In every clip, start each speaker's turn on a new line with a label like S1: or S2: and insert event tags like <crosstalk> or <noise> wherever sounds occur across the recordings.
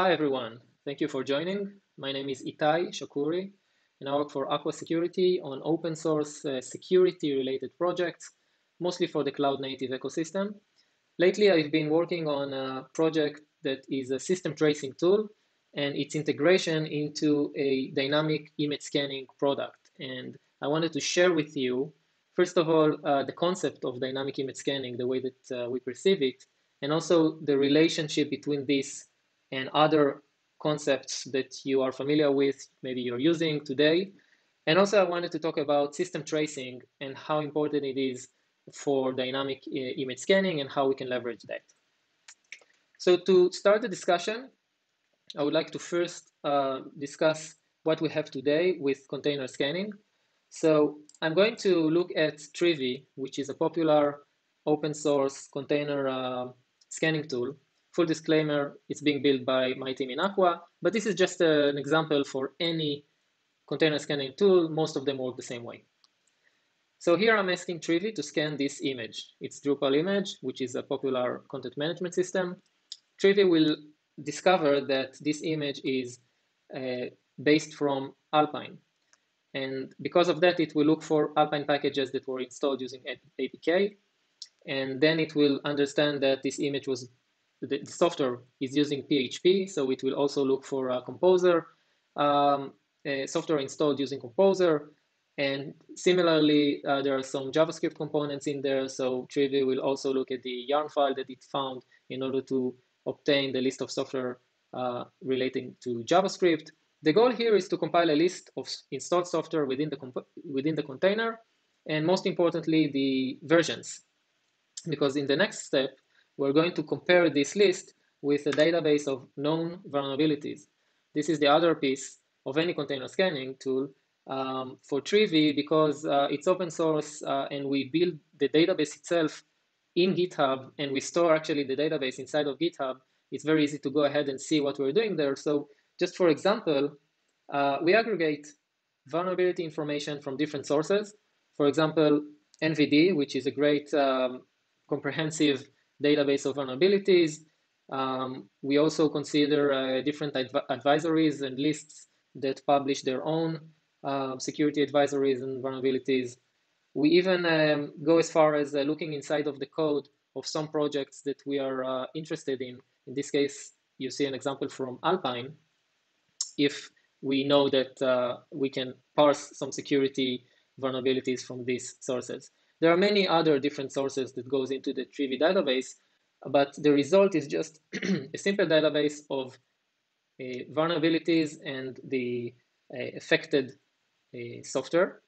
S1: Hi, everyone. Thank you for joining. My name is Itay Shakury, and I work for Aqua Security on open source uh, security related projects, mostly for the cloud native ecosystem. Lately, I've been working on a project that is a system tracing tool and its integration into a dynamic image scanning product. And I wanted to share with you, first of all, uh, the concept of dynamic image scanning, the way that uh, we perceive it, and also the relationship between this and other concepts that you are familiar with, maybe you're using today. And also I wanted to talk about system tracing and how important it is for dynamic uh, image scanning and how we can leverage that. So to start the discussion, I would like to first uh, discuss what we have today with container scanning. So I'm going to look at Trivy, which is a popular open source container uh, scanning tool. Full disclaimer, it's being built by my team in Aqua, but this is just an example for any container scanning tool. Most of them work the same way. So here I'm asking Trivy to scan this image. It's Drupal image, which is a popular content management system. Trivy will discover that this image is uh, based from Alpine. And because of that, it will look for Alpine packages that were installed using APK. And then it will understand that this image was, the, software is using PHP. So it will also look for a Composer, um, a software installed using Composer. And similarly, uh, there are some JavaScript components in there. So Trivy will also look at the yarn file that it found in order to obtain the list of software uh, relating to JavaScript. The goal here is to compile a list of installed software within the, within the container, and most importantly, the versions. Because in the next step, we're going to compare this list with a database of known vulnerabilities. This is the other piece of any container scanning tool um, for Trivy because uh, it's open source uh, and we build the database itself in GitHub and we store actually the database inside of GitHub. It's very easy to go ahead and see what we're doing there. So just for example, uh, we aggregate vulnerability information from different sources. For example, NVD, which is a great um, comprehensive database of vulnerabilities. Um, we also consider uh, different adv advisories and lists that publish their own uh, security advisories and vulnerabilities. We even um, go as far as uh, looking inside of the code of some projects that we are uh, interested in. In this case, you see an example from Alpine. If we know that uh, we can parse some security vulnerabilities from these sources. There are many other different sources that goes into the Trivy database, but the result is just <clears throat> a simple database of uh, vulnerabilities and the uh, affected uh, software.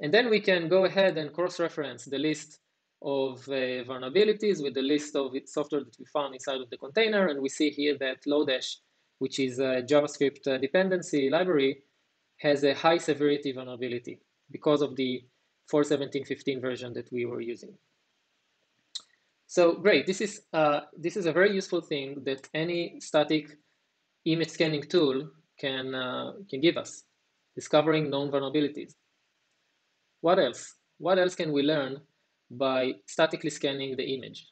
S1: And then we can go ahead and cross-reference the list of uh, vulnerabilities with the list of software that we found inside of the container. And we see here that Lodash, which is a JavaScript uh, dependency library, has a high severity vulnerability because of the 4.17.15 version that we were using. So great, this is, uh, this is a very useful thing that any static image scanning tool can, uh, can give us discovering known vulnerabilities. What else? What else can we learn by statically scanning the image?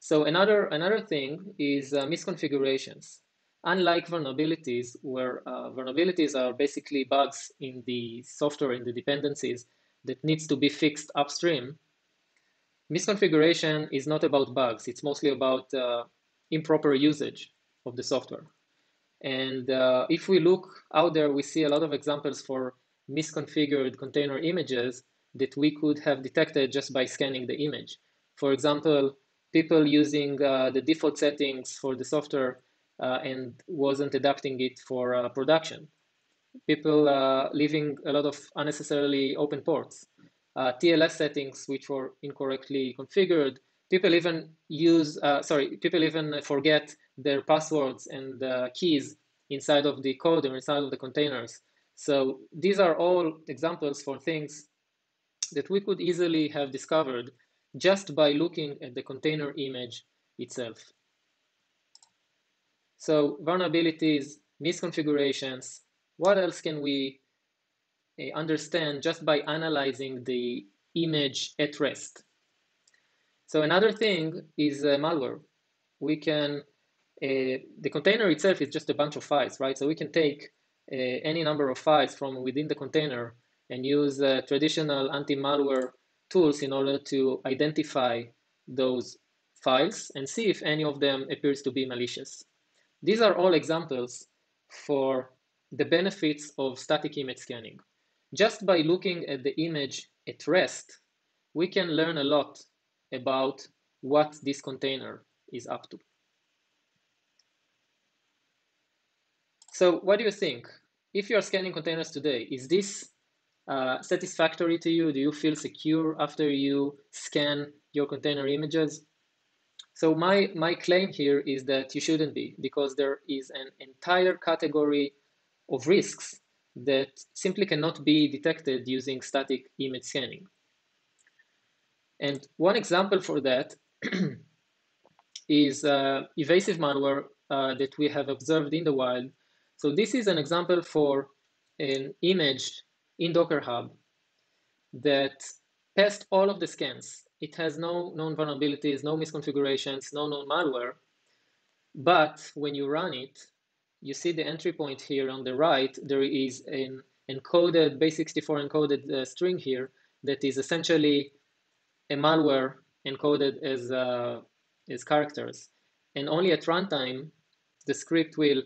S1: So another, another thing is uh, misconfigurations. Unlike vulnerabilities, where uh, vulnerabilities are basically bugs in the software, in the dependencies that needs to be fixed upstream, misconfiguration is not about bugs. It's mostly about uh, improper usage of the software. And uh, if we look out there, we see a lot of examples for misconfigured container images that we could have detected just by scanning the image. For example, people using uh, the default settings for the software uh, and wasn't adapting it for uh, production. People uh, leaving a lot of unnecessarily open ports. Uh, TLS settings which were incorrectly configured. People even use, uh, sorry, people even forget their passwords and keys inside of the code or inside of the containers. So these are all examples for things that we could easily have discovered just by looking at the container image itself. So vulnerabilities, misconfigurations, what else can we uh, understand just by analyzing the image at rest? So another thing is uh, malware. We can uh, the container itself is just a bunch of files, right? So we can take uh, any number of files from within the container and use uh, traditional anti-malware tools in order to identify those files and see if any of them appears to be malicious. These are all examples for the benefits of static image scanning. Just by looking at the image at rest, we can learn a lot about what this container is up to. So what do you think? If you are scanning containers today, is this uh, satisfactory to you? Do you feel secure after you scan your container images? So my, my claim here is that you shouldn't be because there is an entire category of risks that simply cannot be detected using static image scanning. And one example for that <clears throat> is uh, evasive malware uh, that we have observed in the wild. So this is an example for an image in Docker Hub that passed all of the scans. It has no known vulnerabilities, no misconfigurations, no known malware. But when you run it, you see the entry point here on the right. There is an encoded base64 encoded uh, string here that is essentially a malware encoded as, uh, as characters. And only at runtime, the script will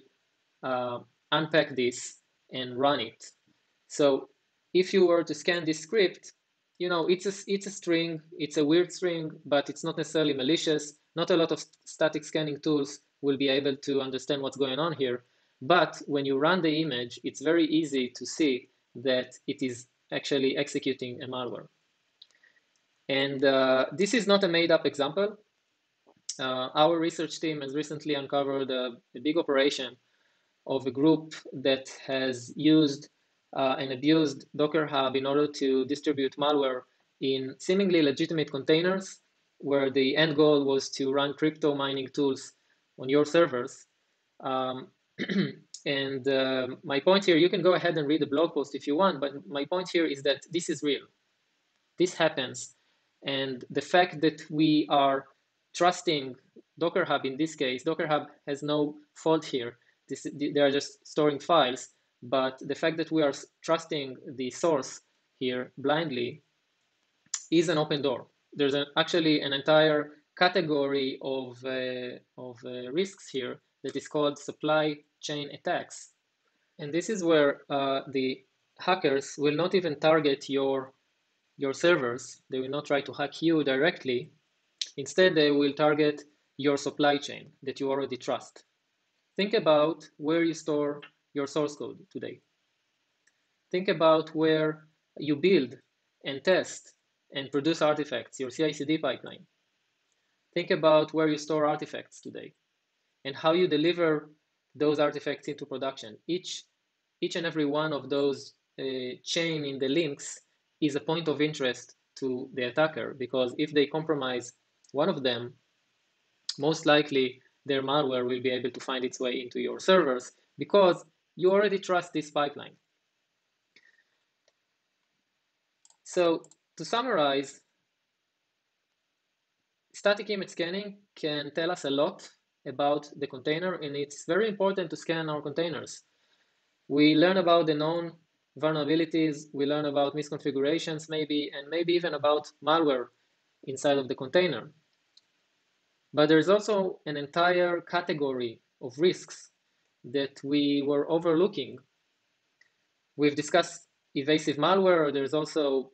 S1: uh, unpack this and run it. So if you were to scan this script, you know, it's a, it's a string, it's a weird string, but it's not necessarily malicious. Not a lot of static scanning tools will be able to understand what's going on here. But when you run the image, it's very easy to see that it is actually executing a malware. And uh, this is not a made up example. Uh, our research team has recently uncovered a, a, big operation of a group that has used uh, and abused Docker Hub in order to distribute malware in seemingly legitimate containers where the end goal was to run crypto mining tools on your servers. Um, <clears throat> and uh, my point here, you can go ahead and read the blog post if you want, but my point here is that this is real. This happens. And the fact that we are trusting Docker Hub in this case, Docker Hub has no fault here. This, they are just storing files. But the fact that we are trusting the source here blindly is an open door. There's an, actually an entire category of, uh, of uh, risks here that is called supply chain attacks. And this is where uh, the hackers will not even target your, your servers. They will not try to hack you directly. Instead, they will target your supply chain that you already trust. Think about where you store your source code today. Think about where you build and test and produce artifacts, your CI/CD pipeline. Think about where you store artifacts today and how you deliver those artifacts into production. Each, each and every one of those uh, chain in the links is a point of interest to the attacker because if they compromise one of them, most likely their malware will be able to find its way into your servers because you already trust this pipeline. So to summarize, static image scanning can tell us a lot about the container and it's very important to scan our containers. We learn about the known vulnerabilities, we learn about misconfigurations maybe, and maybe even about malware inside of the container. But there's also an entire category of risks that we were overlooking. We've discussed evasive malware. There's also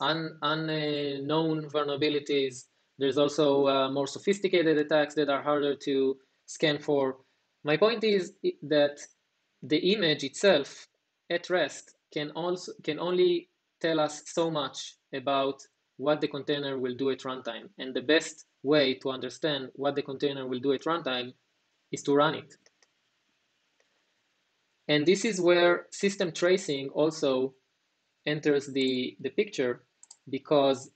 S1: un, unknown vulnerabilities. There's also uh, more sophisticated attacks that are harder to scan for. My point is that the image itself at rest can also can only tell us so much about what the container will do at runtime. And the best way to understand what the container will do at runtime is to run it. And this is where system tracing also enters the, the picture because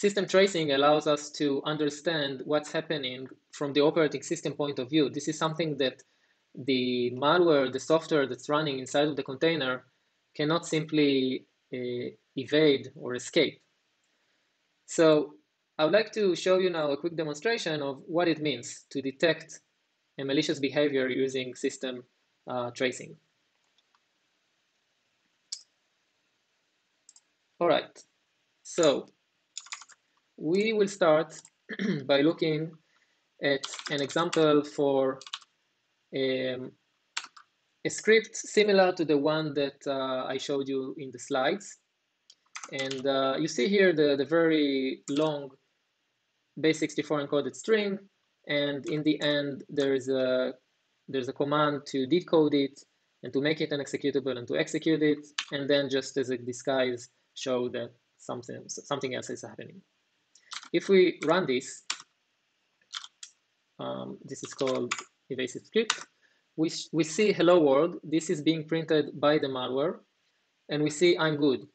S1: system tracing allows us to understand what's happening from the operating system point of view. This is something that the malware, the software that's running inside of the container cannot simply uh, evade or escape. So I would like to show you now a quick demonstration of what it means to detect a malicious behavior using system uh, tracing. All right, so we will start <clears throat> by looking at an example for um, a script similar to the one that uh, I showed you in the slides. And uh, you see here the, the very long base64 encoded string. And in the end, there's a, there's a command to decode it and to make it an executable and to execute it. And then just as a disguise, show that something, something else is happening. If we run this, um, this is called evasive script, we, we see hello world, this is being printed by the malware, and we see I'm good,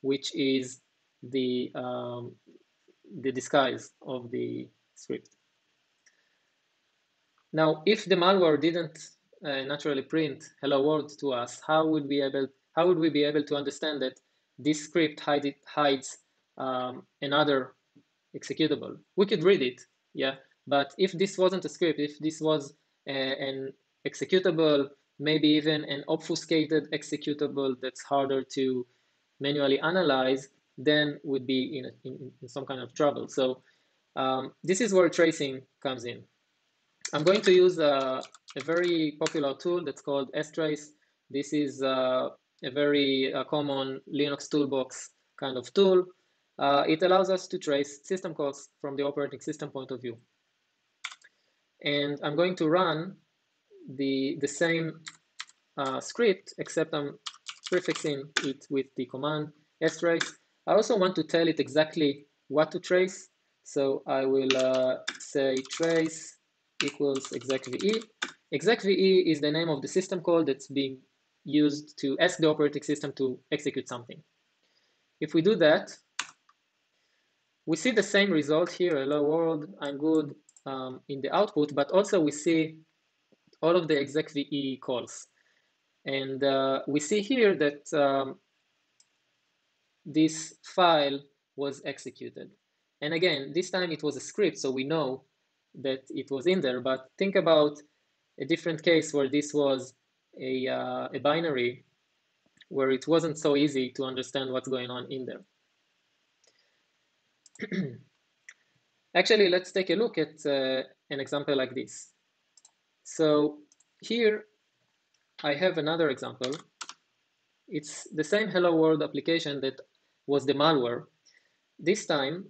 S1: which is the, um, the disguise of the script. Now, if the malware didn't uh, naturally print hello world to us, how would we able how would we be able to understand that this script hide it, hides um, another executable? We could read it, yeah, but if this wasn't a script, if this was a, an executable, maybe even an obfuscated executable that's harder to manually analyze, then would be in, in, in some kind of trouble. So um, this is where tracing comes in. I'm going to use a, a very popular tool that's called strace. This is uh, a very uh, common Linux toolbox kind of tool. Uh, it allows us to trace system calls from the operating system point of view. And I'm going to run the, the same uh, script, except I'm prefixing it with the command strace. I also want to tell it exactly what to trace. So I will uh, say trace equals execve. Execve is the name of the system call that's being used to ask the operating system to execute something. If we do that, we see the same result here, hello world, I'm good um, in the output, but also we see all of the execve calls. And uh, we see here that um, this file was executed. And again, this time it was a script, so we know that it was in there, but think about a different case where this was a, uh, a binary where it wasn't so easy to understand what's going on in there. <clears throat> Actually, let's take a look at uh, an example like this. So here I have another example. It's the same Hello World application that was the malware. This time,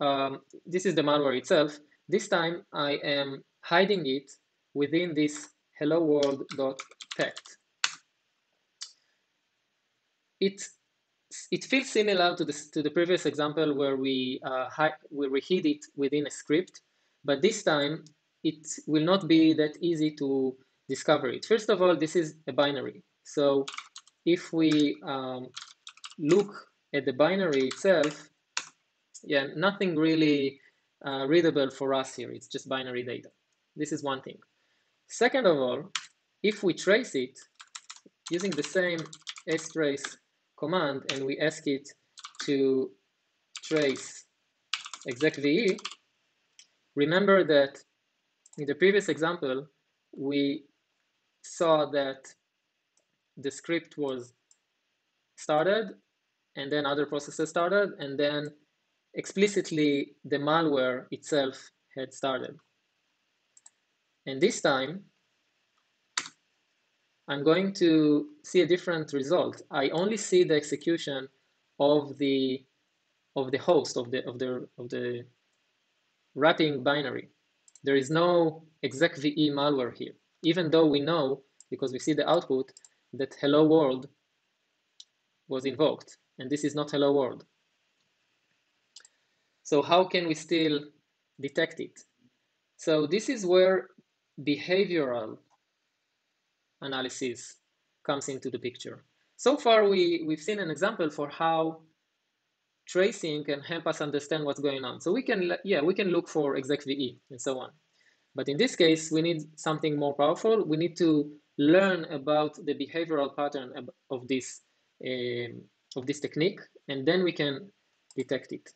S1: um, this is the malware itself. This time I am hiding it within this hello world.text. It, it feels similar to, this, to the previous example where we, uh, we reheat it within a script, but this time it will not be that easy to discover it. First of all, this is a binary. So if we um, look at the binary itself, yeah, nothing really uh, readable for us here. It's just binary data. This is one thing. Second of all, if we trace it using the same strace command and we ask it to trace execve, remember that in the previous example, we saw that the script was started and then other processes started and then explicitly the malware itself had started. And this time, I'm going to see a different result. I only see the execution of the of the host of the of the of the wrapping binary. There is no execve malware here, even though we know because we see the output that hello world was invoked, and this is not hello world. So how can we still detect it? So this is where behavioral analysis comes into the picture. So far, we, we've seen an example for how tracing can help us understand what's going on. So we can, yeah, we can look for execve and so on. But in this case, we need something more powerful. We need to learn about the behavioral pattern of this um, of this technique, and then we can detect it.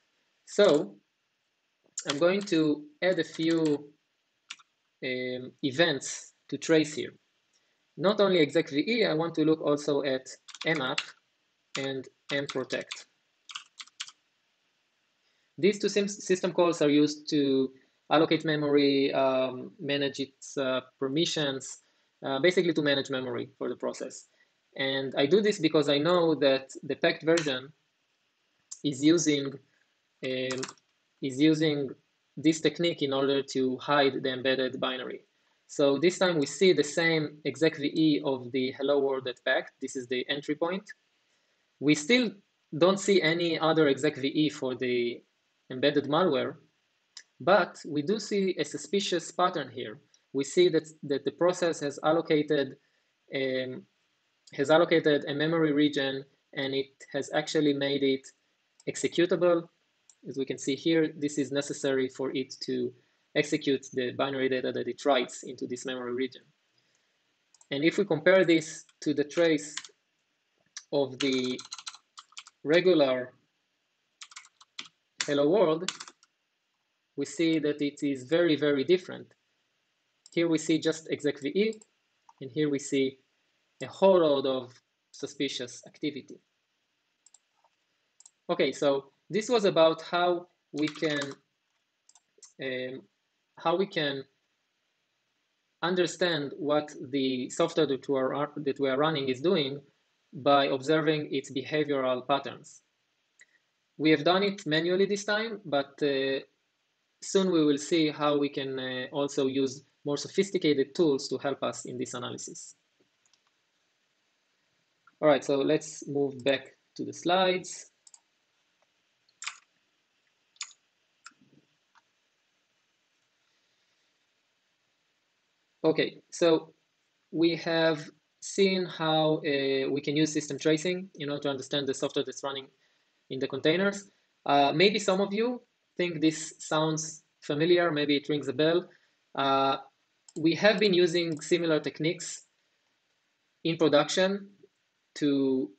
S1: So I'm going to add a few um, events to trace here. Not only execve, I want to look also at mmap and mprotect. These two system calls are used to allocate memory, um, manage its uh, permissions, uh, basically to manage memory for the process. And I do this because I know that the packed version is using um, is using this technique in order to hide the embedded binary. So this time we see the same execve of the hello world at packed. This is the entry point. We still don't see any other execve for the embedded malware, but we do see a suspicious pattern here. We see that, that the process has allocated um, has allocated a memory region and it has actually made it executable. As we can see here, this is necessary for it to execute the binary data that it writes into this memory region. And if we compare this to the trace of the regular hello world, we see that it is very, very different. Here we see just execve, and here we see a whole load of suspicious activity. Okay, so this was about how we can um, how we can understand what the software that we, are, that we are running is doing by observing its behavioral patterns. We have done it manually this time, but uh, soon we will see how we can uh, also use more sophisticated tools to help us in this analysis. All right, so let's move back to the slides. Okay, so we have seen how uh, we can use system tracing in order to understand the software that's running in the containers. Uh, maybe some of you think this sounds familiar, maybe it rings a bell. Uh, we have been using similar techniques in production to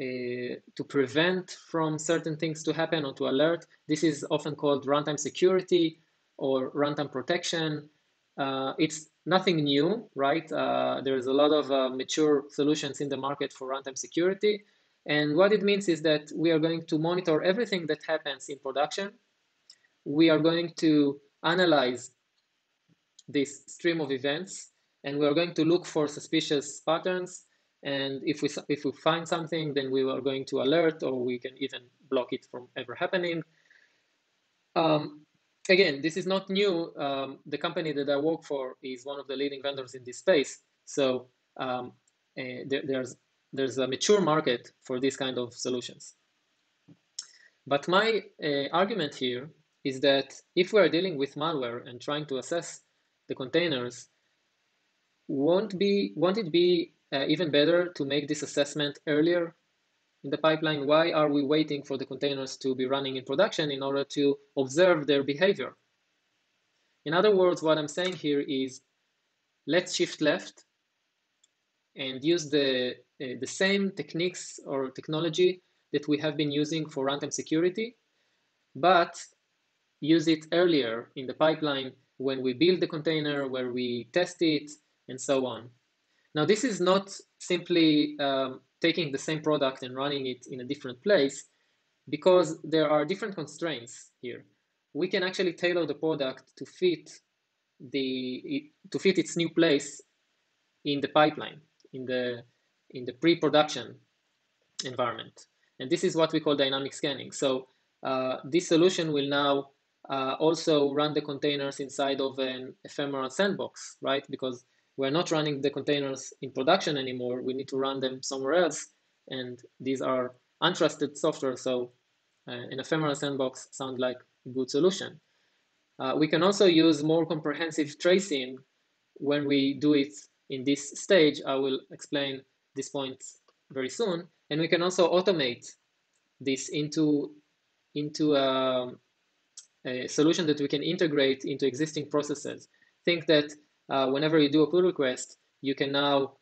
S1: uh, to prevent from certain things to happen or to alert. This is often called runtime security or runtime protection. Uh, it's nothing new, right? Uh, there's a lot of uh, mature solutions in the market for runtime security. And what it means is that we are going to monitor everything that happens in production. We are going to analyze this stream of events, and we are going to look for suspicious patterns. And if we, if we find something, then we are going to alert, or we can even block it from ever happening. Um, again, this is not new. Um, the company that I work for is one of the leading vendors in this space. So um, uh, there, there's there's a mature market for these kind of solutions. But my uh, argument here is that if we are dealing with malware and trying to assess the containers, won't be won't it be uh, even better to make this assessment earlier in the pipeline, why are we waiting for the containers to be running in production in order to observe their behavior? In other words, what I'm saying here is let's shift left and use the, uh, the same techniques or technology that we have been using for runtime security, but use it earlier in the pipeline when we build the container, where we test it, and so on. Now, this is not simply um, taking the same product and running it in a different place because there are different constraints here. We can actually tailor the product to fit the to fit its new place in the pipeline, in the in the pre-production environment. And this is what we call dynamic scanning. So uh, this solution will now uh, also run the containers inside of an ephemeral sandbox, right? Because we're not running the containers in production anymore. We need to run them somewhere else. And these are untrusted software. So uh, an ephemeral sandbox sounds like a good solution. Uh, we can also use more comprehensive tracing when we do it in this stage. I will explain this point very soon. And we can also automate this into, into a, um, a solution that we can integrate into existing processes. Think that uh, whenever you do a pull request, you can now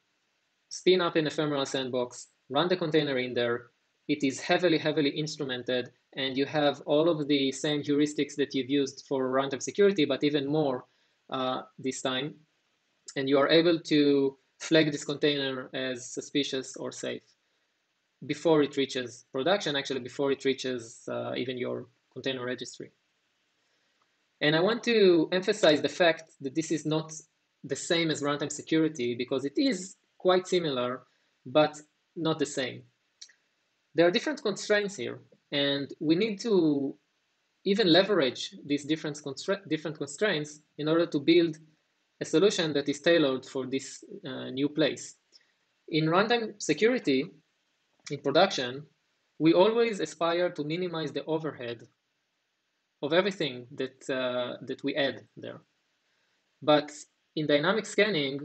S1: spin up an ephemeral sandbox, run the container in there. It is heavily, heavily instrumented, and you have all of the same heuristics that you've used for runtime security, but even more uh, this time. And you are able to flag this container as suspicious or safe before it reaches production, actually before it reaches uh, even your container registry. And I want to emphasize the fact that this is not the same as runtime security because it is quite similar, but not the same. There are different constraints here, and we need to even leverage these different, constra different constraints in order to build a solution that is tailored for this uh, new place. In runtime security, in production, we always aspire to minimize the overhead of everything that, uh, that we add there. But in dynamic scanning,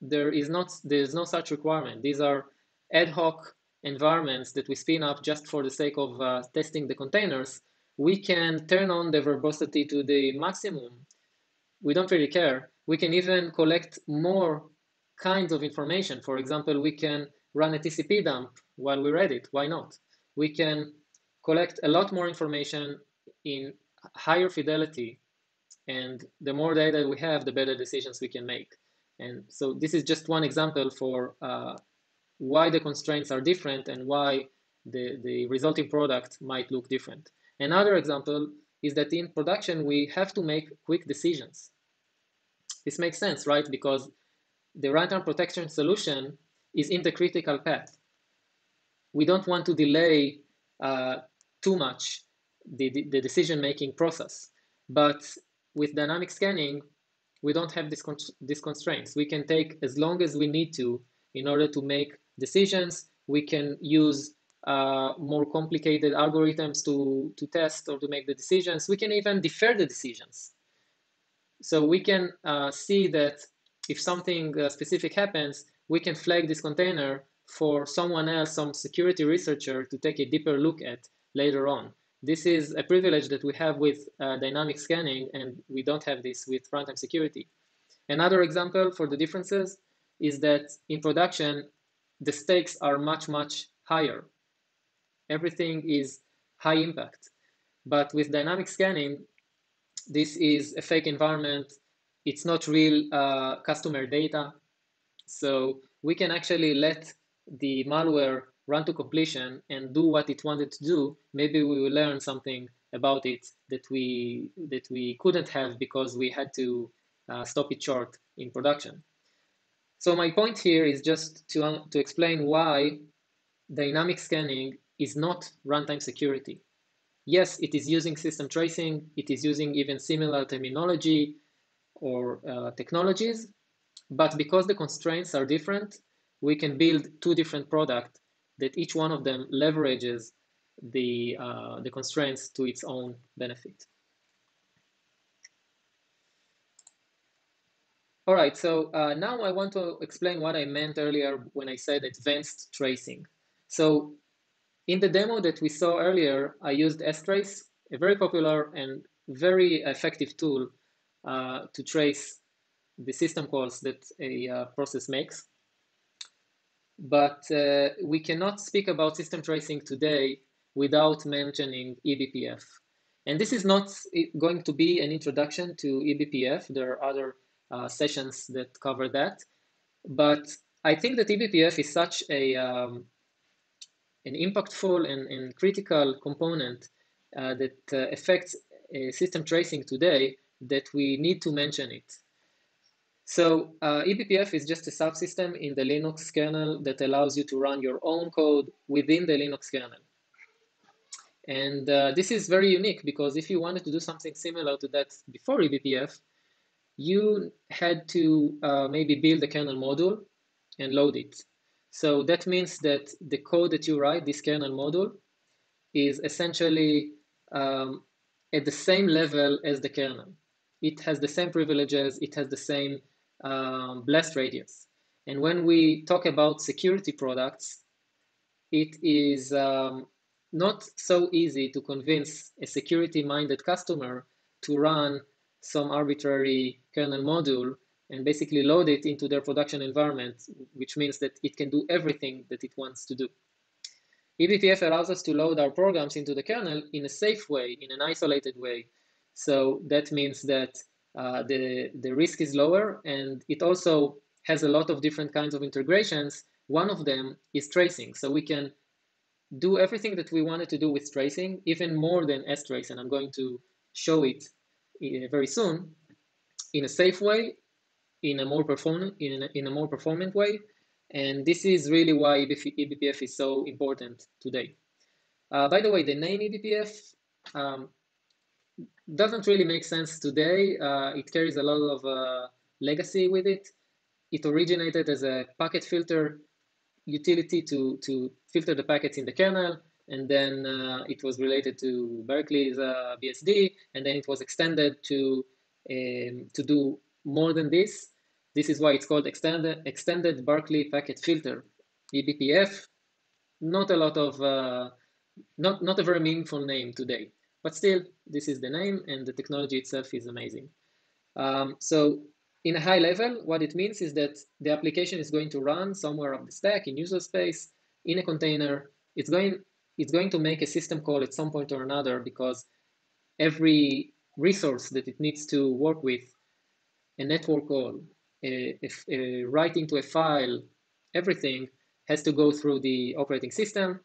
S1: there is not there is no such requirement. These are ad hoc environments that we spin up just for the sake of uh, testing the containers. We can turn on the verbosity to the maximum. We don't really care. We can even collect more kinds of information. For example, we can run a TCP dump while we read it. Why not? We can collect a lot more information in higher fidelity and the more data we have, the better decisions we can make. And so this is just one example for uh, why the constraints are different and why the, the resulting product might look different. Another example is that in production, we have to make quick decisions. This makes sense, right? Because the runtime protection solution is in the critical path. We don't want to delay uh, too much the, the, the decision-making process. But with dynamic scanning, we don't have these, con these constraints. We can take as long as we need to in order to make decisions. We can use uh, more complicated algorithms to, to test or to make the decisions. We can even defer the decisions. So we can uh, see that if something uh, specific happens, we can flag this container for someone else, some security researcher to take a deeper look at later on. This is a privilege that we have with uh, dynamic scanning, and we don't have this with runtime security. Another example for the differences is that in production, the stakes are much, much higher. Everything is high impact. But with dynamic scanning, this is a fake environment. It's not real uh, customer data. So we can actually let the malware run to completion and do what it wanted to do, maybe we will learn something about it that we that we couldn't have because we had to uh, stop it short in production. So my point here is just to, um, to explain why dynamic scanning is not runtime security. Yes, it is using system tracing, it is using even similar terminology or uh, technologies, but because the constraints are different, we can build two different products that each one of them leverages the, uh, the constraints to its own benefit. All right, so uh, now I want to explain what I meant earlier when I said advanced tracing. So in the demo that we saw earlier, I used strace, a very popular and very effective tool uh, to trace the system calls that a uh, process makes but uh, we cannot speak about system tracing today without mentioning eBPF. And this is not going to be an introduction to eBPF. There are other uh, sessions that cover that. But I think that eBPF is such a um, an impactful and, and critical component uh, that uh, affects uh, system tracing today that we need to mention it. So uh, eBPF is just a subsystem in the Linux kernel that allows you to run your own code within the Linux kernel. And uh, this is very unique because if you wanted to do something similar to that before eBPF, you had to uh, maybe build a kernel module and load it. So that means that the code that you write, this kernel module, is essentially um, at the same level as the kernel. It has the same privileges, it has the same um, blast radius. And when we talk about security products, it is um, not so easy to convince a security-minded customer to run some arbitrary kernel module and basically load it into their production environment, which means that it can do everything that it wants to do. eBPF allows us to load our programs into the kernel in a safe way, in an isolated way. So that means that the, the risk is lower and it also has a lot of different kinds of integrations. One of them is tracing. So we can do everything that we wanted to do with tracing, even more than strace, and I'm going to show it uh, very soon, in a safe way, in a more performant, in a, in a more performant way, and this is really why eBPF is so important today. Uh, by the way, the name eBPF um, doesn't really make sense today. Uh, it carries a lot of uh, legacy with it. It originated as a packet filter utility to, to filter the packets in the kernel, and then uh, it was related to Berkeley's uh, BSD, and then it was extended to, um, to do more than this. This is why it's called extended, extended Berkeley packet filter, eBPF. Not a lot of, uh, not, not a very meaningful name today, but still, this is the name and the technology itself is amazing. Um, so in a high level, what it means is that the application is going to run somewhere up the stack in user space, in a container. It's going, it's going to make a system call at some point or another because every resource that it needs to work with, a network call, a, a, writing to a file, everything has to go through the operating system.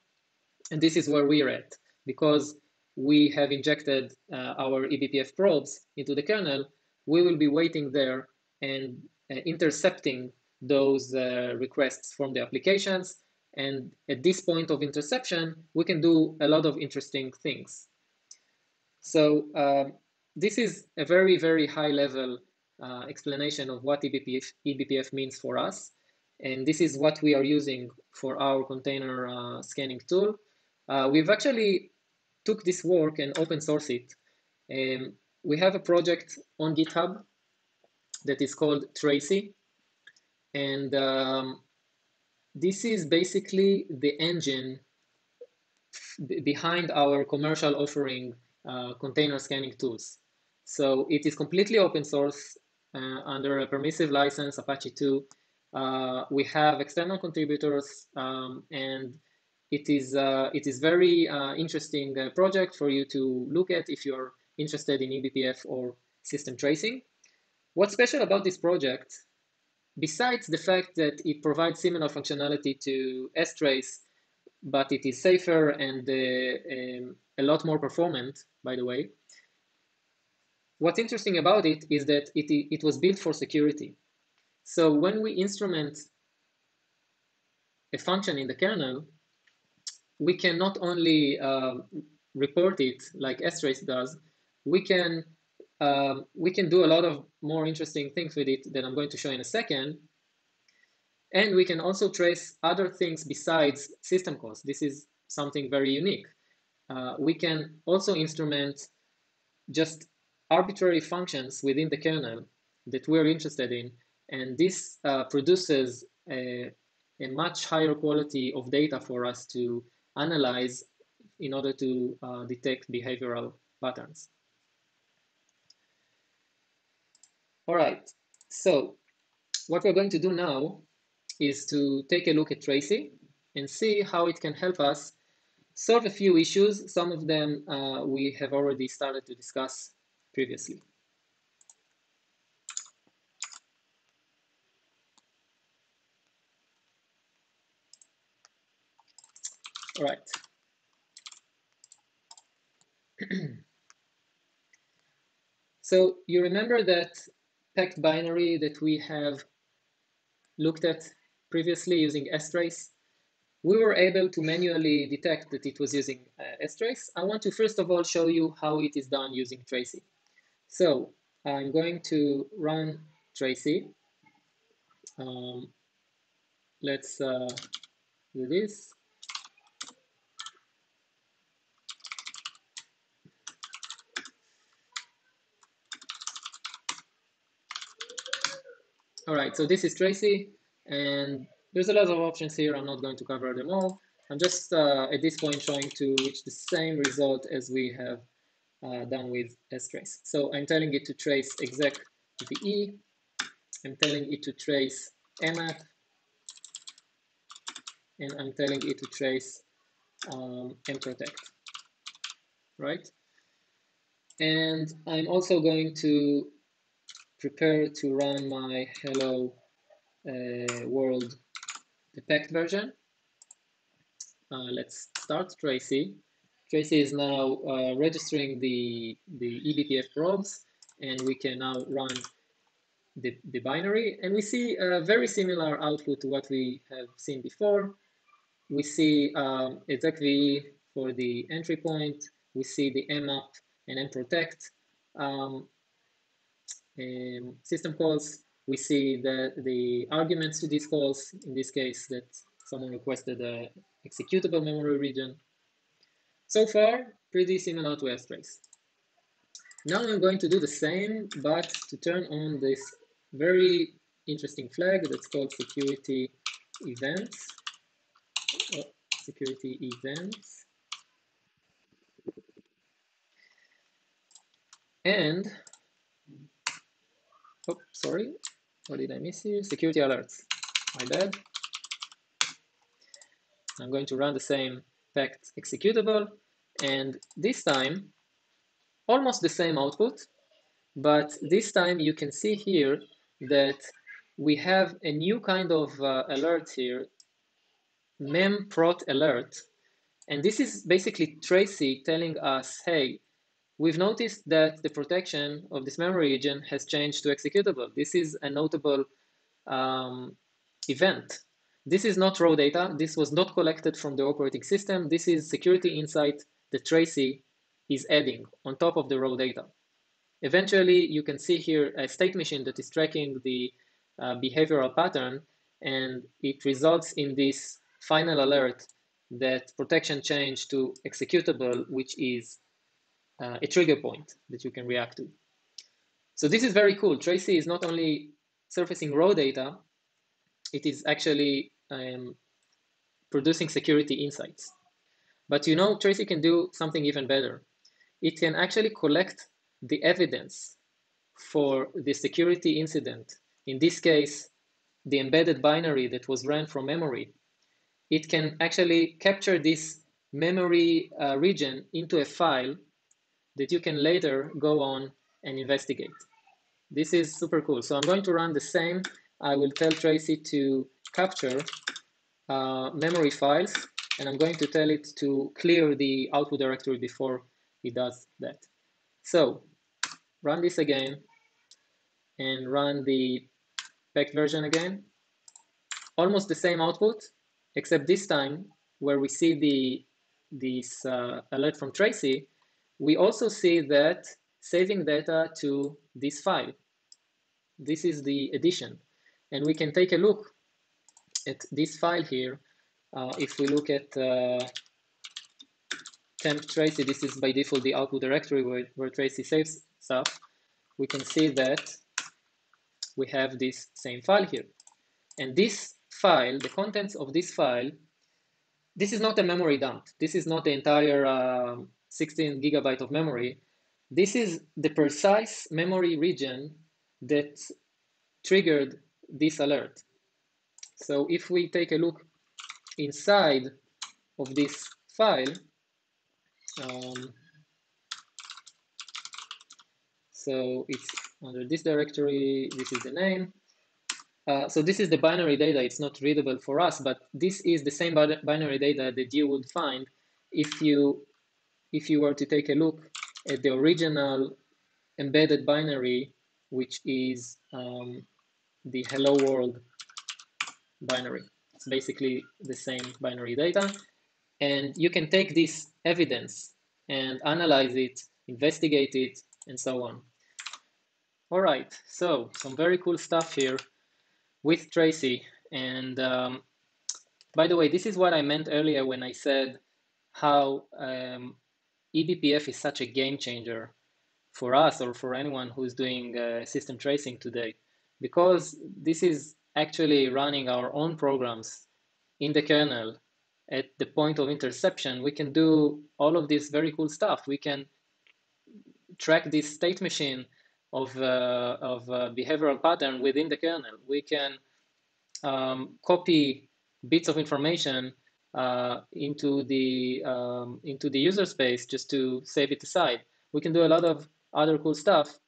S1: And this is where we're at because we have injected uh, our eBPF probes into the kernel, we will be waiting there and uh, intercepting those uh, requests from the applications. And at this point of interception, we can do a lot of interesting things. So uh, this is a very, very high level uh, explanation of what eBPF, eBPF means for us. And this is what we are using for our container uh, scanning tool. Uh, we've actually took this work and open source it. Um, we have a project on GitHub that is called Tracee. And um, this is basically the engine behind our commercial offering uh, container scanning tools. So it is completely open source uh, under a permissive license, Apache 2. Uh, we have external contributors um, and it is, uh, it is very interesting project for you to look at if you're interested in eBPF or system tracing. What's special about this project, besides the fact that it provides similar functionality to strace, but it is safer and uh, um, a lot more performant, by the way, What's interesting about it is that it, it was built for security. So when we instrument a function in the kernel, we can not only uh, report it like strace does, we can um, we can do a lot of more interesting things with it that I'm going to show in a second. And we can also trace other things besides system calls. This is something very unique. Uh, we can also instrument just arbitrary functions within the kernel that we're interested in. And this uh, produces a, a, much higher quality of data for us to analyze in order to uh, detect behavioral patterns. All right, so what we're going to do now is to take a look at Tracee and see how it can help us solve a few issues. Some of them uh, we have already started to discuss previously. All right. <clears throat> so you remember that packed binary that we have looked at previously using strace? we were able to manually detect that it was using uh, strace. I want to first of all show you how it is done using Tracee. So I'm going to run Tracee. Um, let's uh, do this. All right, so this is Tracee, and there's a lot of options here. I'm not going to cover them all. I'm just uh, at this point trying to reach the same result as we have uh, done with strace. So I'm telling it to trace exec VE. I'm telling it to trace mmap. And I'm telling it to trace um, mprotect, right? And I'm also going to prepare to run my hello uh, world depect version. Uh, let's start Tracee. Tracee is now uh, registering the, the eBPF probes and we can now run the, the binary and we see a very similar output to what we have seen before. We see um, execve for the entry point, we see the mmap and mprotect um, um, system calls. We see the, the arguments to these calls, in this case that someone requested a executable memory region. So far, pretty similar to strace. Now I'm going to do the same, but to turn on this very interesting flag that's called security events. Oh, security events. And, oh, sorry, what did I miss here? Security alerts, my bad. I'm going to run the same packed executable, and this time, almost the same output, but this time you can see here that we have a new kind of uh, alert here, memprot alert. And this is basically Tracee telling us, hey, we've noticed that the protection of this memory region has changed to executable. This is a notable um, event. This is not raw data. This was not collected from the operating system. This is security insight that Tracee is adding on top of the raw data. Eventually, you can see here a state machine that is tracking the uh, behavioral pattern, and it results in this final alert that protection changed to executable, which is uh, a trigger point that you can react to. So this is very cool. Tracee is not only surfacing raw data, it is actually um, producing security insights. But you know, Tracee can do something even better. It can actually collect the evidence for the security incident, in this case, the embedded binary that was ran from memory, it can actually capture this memory uh, region into a file that you can later go on and investigate. This is super cool. So I'm going to run the same. I will tell Tracee to capture uh, memory files, and I'm going to tell it to clear the output directory before it does that. So run this again and run the packed version again. Almost the same output, except this time where we see the this uh, alert from Tracee, we also see that saving data to this file. This is the addition. And we can take a look at this file here. Uh, if we look at uh, temp Tracee, this is by default the output directory where, where Tracee saves stuff, we can see that we have this same file here. And this file, the contents of this file, this is not a memory dump. This is not the entire uh, 16 gigabyte of memory. This is the precise memory region that triggered this alert. So if we take a look inside of this file, um, so it's under this directory, this is the name. Uh, so this is the binary data, it's not readable for us, but this is the same binary data that you would find if you, if you were to take a look at the original embedded binary, which is um, the hello world binary. It's basically the same binary data. And you can take this evidence and analyze it, investigate it, and so on. All right, so some very cool stuff here with Tracee. And um, by the way, this is what I meant earlier when I said how um, eBPF is such a game changer for us or for anyone who's doing uh, system tracing today, because this is actually running our own programs in the kernel at the point of interception, we can do all of this very cool stuff. We can track this state machine of, uh, of behavioral pattern within the kernel. We can um, copy bits of information uh, into the um, into the user space just to save it aside. We can do a lot of other cool stuff,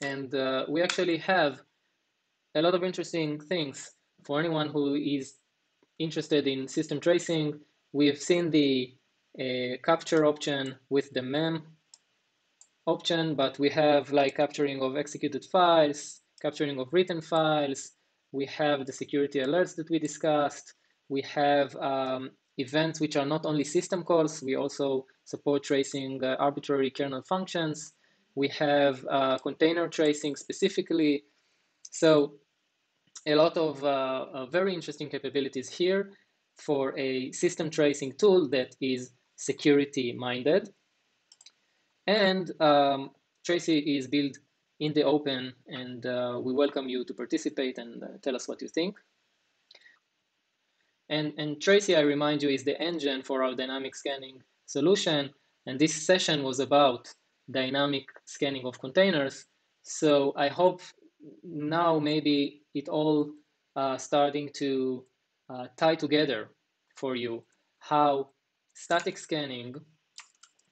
S1: and uh, we actually have a lot of interesting things for anyone who is interested in system tracing. We've seen the uh, capture option with the mem option, but we have like capturing of executed files, capturing of written files. We have the security alerts that we discussed. We have um, events which are not only system calls, we also support tracing uh, arbitrary kernel functions. We have uh, container tracing specifically. So a lot of uh, uh very interesting capabilities here for a system tracing tool that is security minded. And um, Tracee is built in the open, and uh, we welcome you to participate and uh, tell us what you think. And, and Tracee, I remind you, is the engine for our dynamic scanning solution. And this session was about dynamic scanning of containers. So I hope now maybe it all uh, starting to uh, tie together for you how static scanning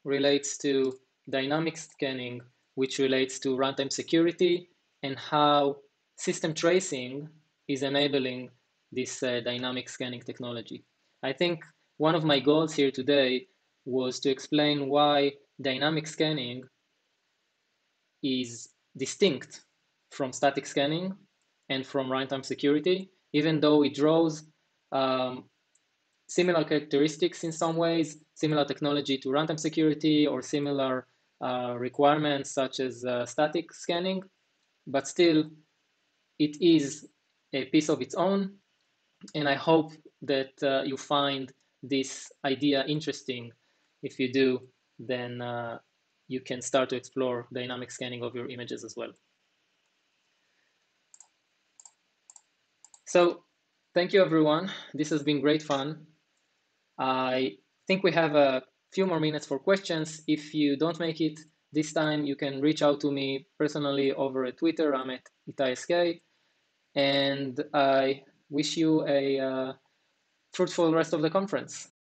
S1: relates to dynamic scanning, which relates to runtime security, and how system tracing is enabling this uh, dynamic scanning technology. I think one of my goals here today was to explain why dynamic scanning is distinct from static scanning and from runtime security, even though it draws um, similar characteristics in some ways, similar technology to runtime security or similar uh, requirements such as uh, static scanning, but still it is a piece of its own. And I hope that uh, you find this idea interesting. If you do, then uh, you can start to explore dynamic scanning of your images as well. So thank you, everyone. This has been great fun. I think we have a few more minutes for questions. If you don't make it this time, you can reach out to me personally over at Twitter. I'm at itaysk. And I wish you a uh, fruitful rest of the conference.